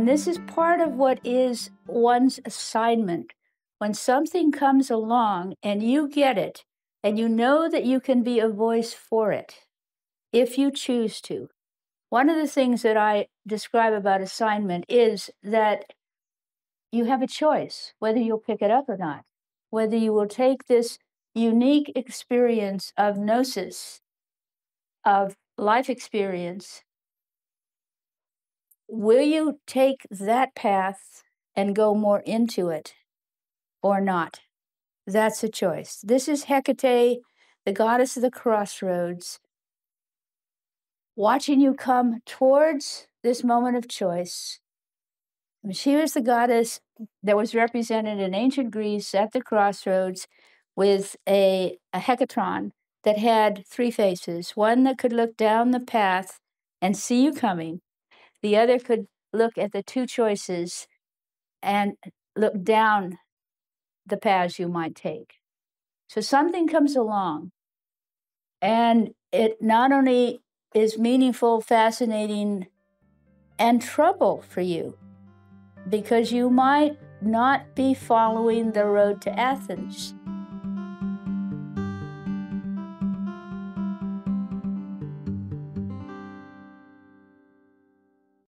And this is part of what is one's assignment. When something comes along and you get it, and you know that you can be a voice for it if you choose to. One of the things that I describe about assignment is that you have a choice whether you'll pick it up or not, whether you will take this unique experience of gnosis, of life experience. Will you take that path and go more into it or not? That's a choice. This is Hecate, the goddess of the crossroads, watching you come towards this moment of choice. She was the goddess that was represented in ancient Greece at the crossroads with a, a hecatron that had three faces one that could look down the path and see you coming, the other could look at the two choices and look down the paths you might take. So something comes along, and it not only is meaningful, fascinating, and trouble for you, because you might not be following the road to Athens.